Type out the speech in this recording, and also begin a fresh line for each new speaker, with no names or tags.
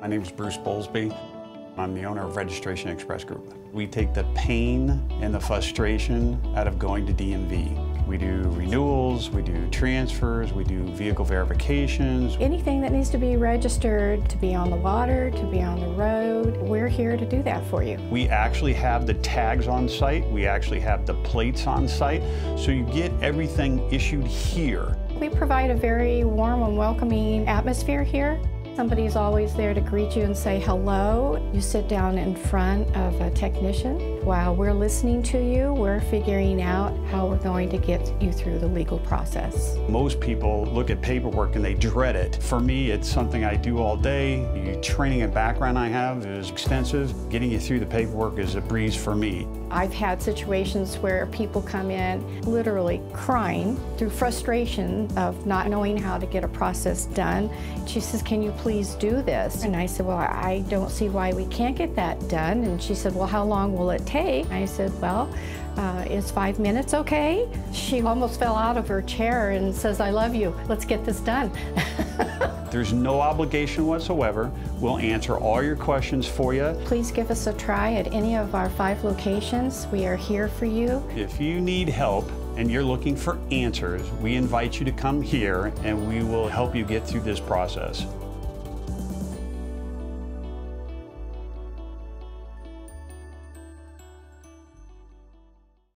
My name is Bruce Bowlesby. I'm the owner of Registration Express Group. We take the pain and the frustration out of going to DMV. We do renewals, we do transfers, we do vehicle verifications.
Anything that needs to be registered to be on the water, to be on the road, we're here to do that for you.
We actually have the tags on site, we actually have the plates on site, so you get everything issued here.
We provide a very warm and welcoming atmosphere here. Somebody's always there to greet you and say hello. You sit down in front of a technician. While we're listening to you, we're figuring out how we're going to get you through the legal process.
Most people look at paperwork and they dread it. For me, it's something I do all day. The training and background I have is extensive. Getting you through the paperwork is a breeze for me.
I've had situations where people come in literally crying through frustration of not knowing how to get a process done. She says, Can you please do this? And I said, Well, I don't see why we can't get that done. And she said, Well, how long will it take? I said, Well, uh, is five minutes okay? She almost fell out of her chair and says, I love you. Let's get this done.
There's no obligation whatsoever. We'll answer all your questions for you.
Please give us a try at any of our five locations. We are here for you.
If you need help and you're looking for answers, we invite you to come here and we will help you get through this process.